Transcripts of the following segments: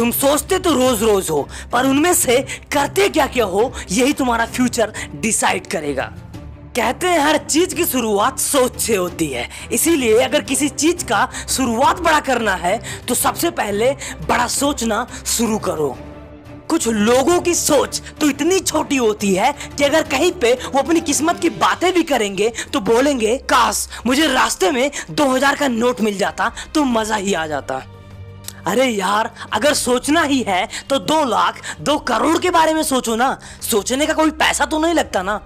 तुम सोचते तो रोज रोज हो, पर उनमें से करते क्या क्या हो, यही तुम्हारा फ्यूचर डिसाइड करेगा। कहते हैं, हर चीज़ की शुरुआत सोच से होती है। इसीलिए अगर किसी चीज़ का शुरुआत बड़ा करना है तो सबसे पहले बड़ा सोचना शुरू करो। कुछ लोगों की सोच तो इतनी छोटी होती है कि अगर कहीं पे वो अपनी किस्मत की बातें भी करेंगे तो बोलेंगे, काश मुझे रास्ते में 2000 का नोट मिल जाता तो मज़ा ही आ जाता। अरे यार, अगर सोचना ही है तो दो लाख, दो करोड़ के बारे में सोचो ना। सोचने का कोई पैसा तो नहीं लगता ना।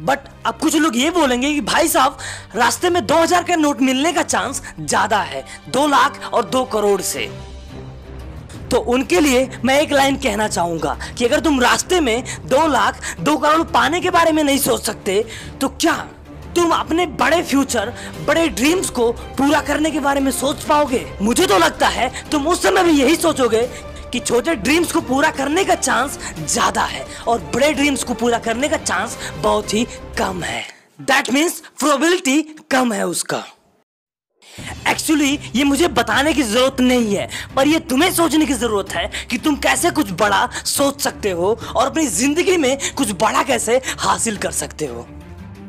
बट अब कुछ लोग ये बोलेंगे कि भाई साहब, रास्ते में 2000 का नोट मिलने का चांस ज़्यादा है, दो लाख और दो करोड़ से। तो उनके लिए मैं एक लाइन कहना चाहूँगा कि अगर तुम रास्ते में दो लाख, दो करोड़ पाने के बारे में नहीं सोच सकते तो क्या तुम अपने बड़े फ्यूचर बड़े ड्रीम्स को पूरा करने के बारे में सोच पाओगे? मुझे तो लगता है तुम उस समय भी यही सोचोगे कि छोटे ड्रीम्स को पूरा करने का चांस ज़्यादा है और बड़े ड्रीम्स को पूरा करने का चांस बहुत ही कम है। दैट मीन्स प्रोबेबिलिटी कम है उसका। एक्चुअली ये मुझे बताने की ज़रूरत नहीं है, पर ये तुम्हें सोचने की ज़रूरत है कि तुम कैसे कुछ बड़ा सोच सकते हो और अपनी ज़िंदगी में कुछ बड़ा कैसे हासिल कर सकते हो।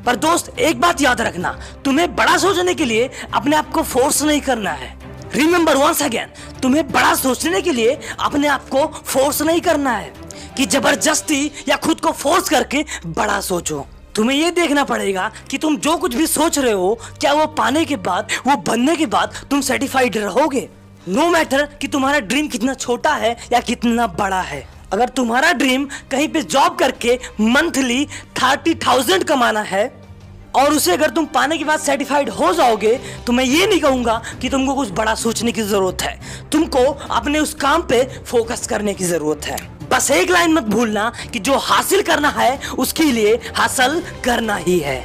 पर दोस्त, एक बात याद रखना। तुम्हें बड़ा सोचने के लिए अपने आप को फोर्स नहीं करना है। रिमेंबर वंस अगेन तुम्हें बड़ा सोचने के लिए अपने आप को फोर्स नहीं करना है कि ज़बरदस्ती या खुद को फोर्स करके बड़ा सोचो। तुम्हें ये देखना पड़ेगा कि तुम जो कुछ भी सोच रहे हो, क्या वो पाने के बाद, वो बनने के बाद तुम सेटिस्फाइड रहोगे? नो no मैटर कि तुम्हारा ड्रीम कितना छोटा है या कितना बड़ा है। अगर तुम्हारा ड्रीम कहीं पे जॉब करके मंथली थर्टी थाउज़ेंड कमाना है, और उसे अगर तुम पाने के बाद सेटिस्फाइड हो जाओगे तो मैं ये नहीं कहूँगा कि तुमको कुछ बड़ा सोचने की ज़रूरत है। तुमको अपने उस काम पे फोकस करने की ज़रूरत है। बस एक लाइन मत भूलना कि जो हासिल करना है, उसके लिए हासिल करना ही है।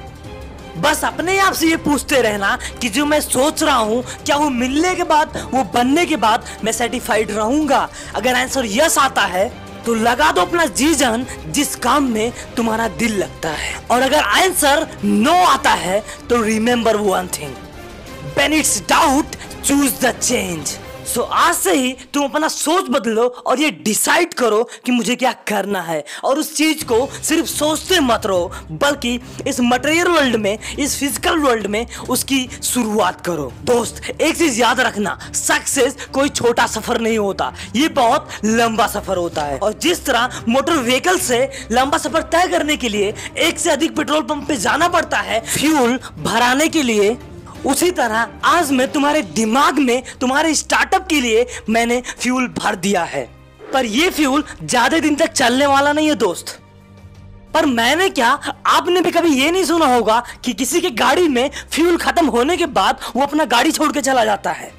बस अपने आप से ये पूछते रहना कि जो मैं सोच रहा हूँ, क्या वो मिलने के बाद, वो बनने के बाद मैं सेटिस्फाइड रहूँगा? अगर आंसर यस आता है तो लगा दो अपना जी जान जिस काम में तुम्हारा दिल लगता है। और अगर आंसर नो आता है तो remember one thing it's doubt, choose the change. So so, आज से ही तुम अपना सोच बदलो और ये डिसाइड करो कि मुझे क्या करना है। और उस चीज़ को सिर्फ़ सोचते मत रहो बल्कि इस मटेरियल वर्ल्ड में इस फ़िज़िकल वर्ल्ड में उसकी शुरुआत करो। दोस्त एक चीज़ याद रखना सक्सेस कोई छोटा सफ़र नहीं होता ये बहुत लंबा सफ़र होता है। और जिस तरह मोटर व्हीकल से लंबा सफ़र तय करने के लिए एक से अधिक पेट्रोल पंप पे जाना पड़ता है फ्यूल भराने के लिए उसी तरह आज मैं तुम्हारे दिमाग में, तुम्हारे स्टार्टअप के लिए मैंने फ्यूल भर दिया है। पर ये फ्यूल ज़्यादा दिन तक चलने वाला नहीं है, दोस्त। पर मैंने क्या, आपने भी कभी ये नहीं सुना होगा कि किसी की गाड़ी में फ्यूल खत्म होने के बाद वो अपना गाड़ी छोड़ के चला जाता है।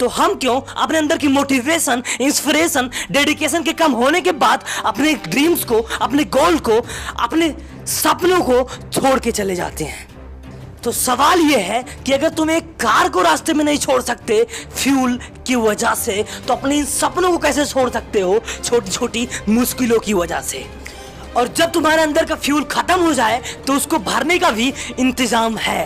तो हम क्यों अपने अंदर की मोटिवेशन इंस्पिरेशन डेडिकेशन के कम होने के बाद अपने ड्रीम्स को, अपने गोल को, अपने सपनों को छोड़ के चले जाते हैं? तो सवाल यह है कि अगर तुम एक कार को रास्ते में नहीं छोड़ सकते, फ्यूल की वजह से तो अपने इन सपनों को कैसे छोड़ सकते हो? छोटी छोटी मुश्किलों की वजह से। और जब तुम्हारे अंदर का फ्यूल खत्म हो जाए तो उसको भरने का भी इंतज़ाम है।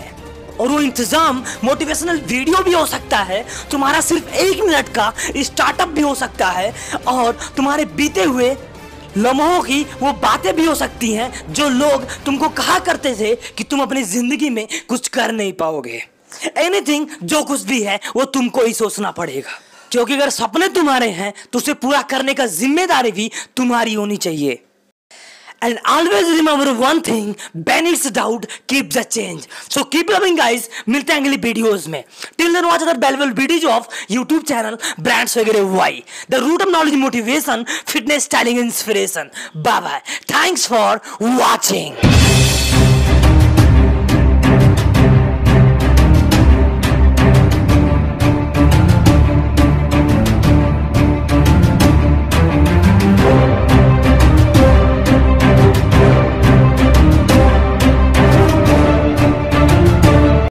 और वो इंतज़ाम मोटिवेशनल वीडियो भी हो सकता है, तुम्हारा सिर्फ़ एक मिनट का स्टार्टअप भी हो सकता है, और तुम्हारे बीते हुए लम्हों की वो बातें भी हो सकती हैं जो लोग तुमको कहा करते थे कि तुम अपनी ज़िंदगी में कुछ कर नहीं पाओगे। एनीथिंग जो कुछ भी है, वो तुमको ही सोचना पड़ेगा। क्योंकि अगर सपने तुम्हारे हैं तो उसे पूरा करने का ज़िम्मेदारी भी तुम्हारी होनी चाहिए। And always remember one thing, when it's doubt, keep the change. So keep loving guys, मिलते हैं अगली वीडियोस में. Till then watch other valuable videos of YouTube channel Brands वगैरह Why. The root of knowledge, motivation, fitness, styling, inspiration. Bye bye. Thanks for watching.